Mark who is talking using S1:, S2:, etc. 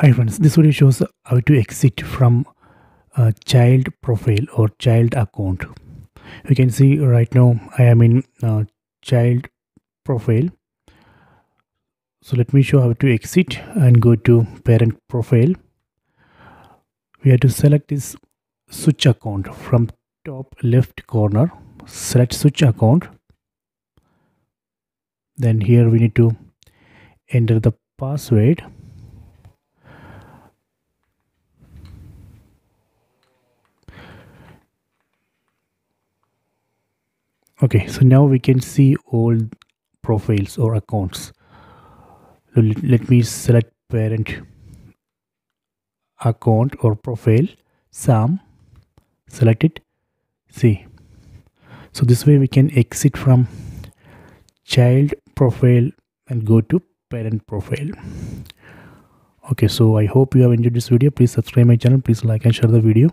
S1: Hi friends, this video shows how to exit from a child profile or child account. You can see right now I am in child profile. So let me show how to exit and go to parent profile. We have to select this switch account from top left corner. Select switch account. Then here we need to enter the password okay so now we can see all profiles or accounts. Let, me select parent account or profile sam select it see so this way we can exit from child profile and go to parent profile. Okay so i hope you have enjoyed this video. Please subscribe my channel. Please like and share the video